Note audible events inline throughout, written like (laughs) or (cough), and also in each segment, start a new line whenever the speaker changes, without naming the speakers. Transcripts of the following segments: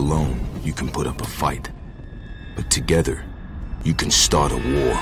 Alone, you can put up a fight. But together, you can start a war.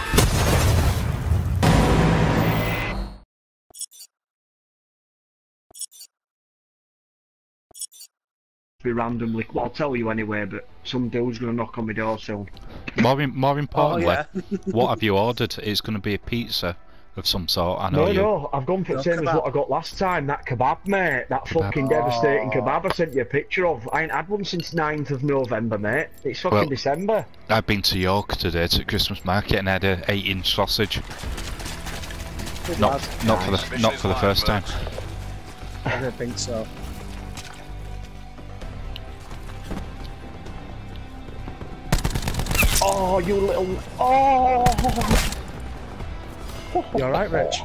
be randomly. Well, I'll tell you anyway, but some dude's gonna knock on my door soon.
More, in, more importantly, oh,
yeah. (laughs)
what have you ordered? It's going to be a pizza of some sort. I know
No,
you.
no, I've gone for the
No,
same as what I got last time. That kebab, mate. That fucking devastating
Oh.
kebab I sent you a picture of. I ain't had one since 9th of November, mate. It's fucking
Well-
December.
I've been to York today to Christmas market and had a eight-inch sausage. Not, not for the not for the first time.
I don't think so.
Oh, you little. Oh!
You alright, Rich?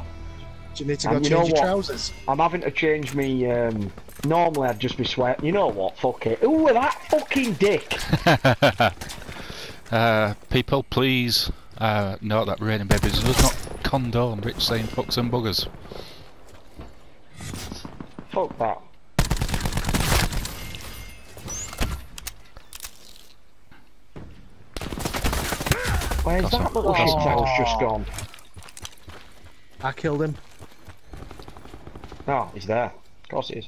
Do you need to go
And you
change
know
your
what?
trousers?
I'm having to change me. Um, normally I'd just be sweating. You know what? Fuck it. Ooh, that fucking dick. (laughs)
Uh, people, please uh, note that Raining Babies does not condone Rich saying fucks and buggers.
Fuck that. Where's that little shit
some-
house just gone?
I killed him.
No, he's there. Of course he is.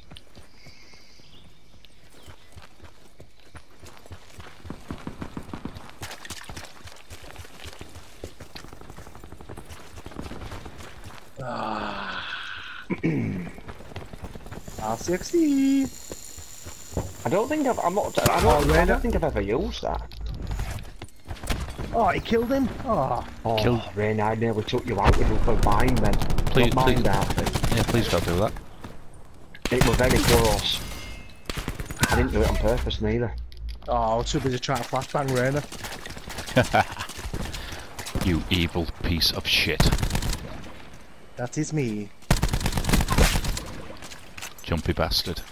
Ah. (clears throat)
R60.
I don't think I've. I'm not. I
Oh,
don't, I don't think I've ever used that.
Oh, he killed him. Oh,
Oh,
Kill-
Rain, I nearly took you out with you for mine then.
Please-
Not mine,
please-
Darcy.
Yeah, please don't do that.
It was very close. I didn't do it on purpose neither.
oh, I was too busy trying to flashbang Rainer. (laughs)
You evil piece of shit.
That is me.
Jumpy bastard.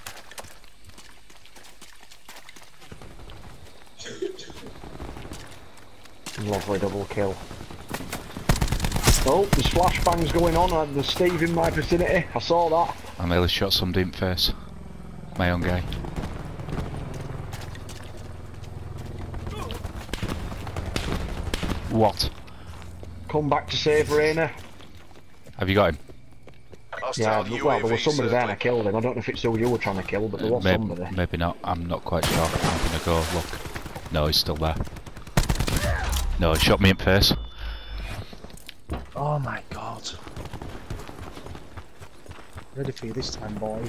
Lovely double kill. Oh, there's flashbangs going on and there's Steve in my vicinity. I saw that.
I nearly shot somebody in the face. My own guy. What?
Come back to save Rainer.
Have you got him?
Yeah, well, there was somebody there and I killed him. I don't know if it's who you were trying to kill, but there was
maybe,
somebody.
maybe not. I'm not quite sure. I'm gonna go look. No, he's still there. No, he shot me in the face.
Oh my god. Ready for you this time, boy.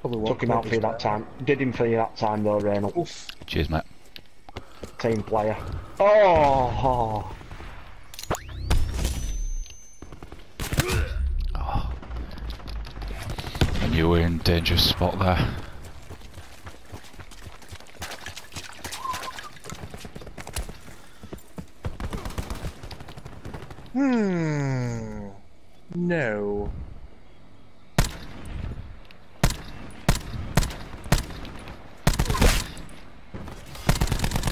Probably
Took him out for you that time. Did him for you that time though, Rainer.
Oof.
Cheers, mate.
Team player. Oh!
Oh. I knew we were in dangerous spot there.
Hmm. No.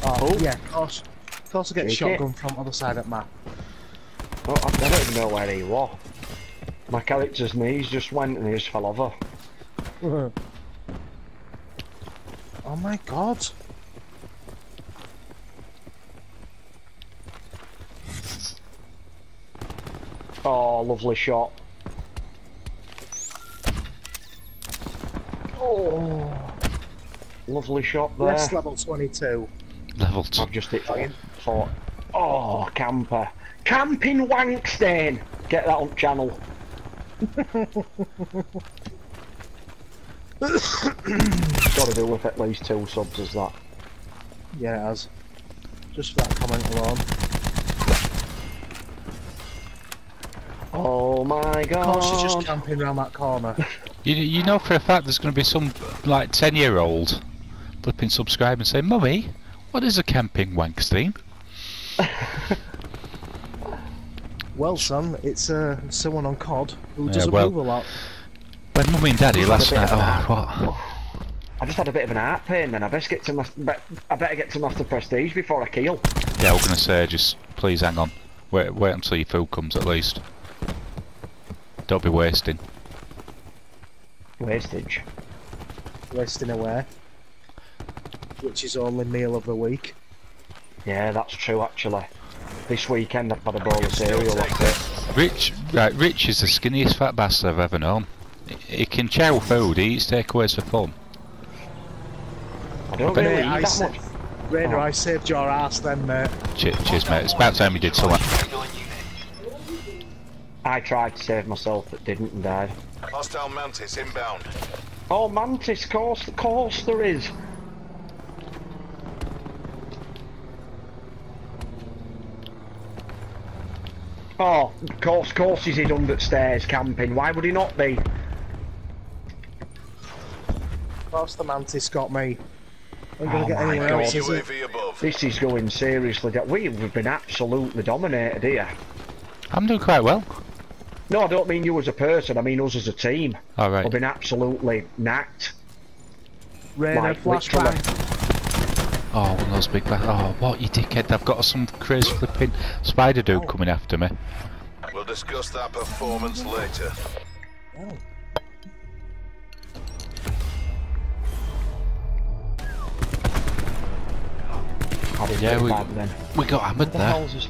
Oh, yeah, of course. Of course I get
Take it.
shotgun from other side of the map.
Oh, I I don't even know where he was. My character's knees just went and he just fell over. (laughs)
oh my god.
Oh, lovely shot. Oh, lovely shot there.
Yes, level 22.
Level two.
I've just hit for. Oh, camper. Camping Wankstain! Get that on channel. (laughs) Gotta do with at least two subs as that.
Yeah, it has. Just for that comment alone.
Oh my
Of
god.
course, she's just camping around that corner.
You, you know for a fact there's going to be some like 10 year old flipping subscribe and say, Mummy, what is a camping wank stream? (laughs)
well, son, it's uh, someone on COD who
Yeah,
doesn't
well-
move a lot.
When Mummy and Daddy last night, oh, what?
I just had a bit of an heart pain then. I best get to mas- be- I better get to Master Prestige before I keel.
Yeah, we're going to say, just please hang on. Wait, wait until your food comes at least. Don't be wasting.
Wastage.
wasting away. Which is only meal of the week.
Yeah, that's true actually. This weekend I've had a bowl of cereal, that's it.
Rich, right, Rich is the skinniest fat bastard I've ever known. He- He can chow food, he eats takeaways for fun.
I don't
bet-
really
Mate, I
eat that much.
Raider,
Oh.
I saved your ass then, mate.
Che- Cheers, mate. It's about time we did something.
I tried to save myself but didn't and died.
Hostile Mantis inbound.
Oh, Mantis, course, course there is. Oh, of course, course he's hid under the stairs camping. Why would he not be?
Of course the mantis got me. I'm gonna
Oh
get anywhere
God.
else, is it?
This is going seriously. da- We've been absolutely dominated here.
I'm doing quite well.
No, I don't mean you as a person. I mean us as a team.
Alright.
We've been absolutely knacked.
Raider,
Like,
flashbang.
Oh, one of those big ba- Oh, what, you dickhead. I've got some crazy flipping spider dude oh. coming after me.
We'll discuss that performance later.
Oh.
Yeah, we-
bad then.
We got hammered
What the
there.
hell's this?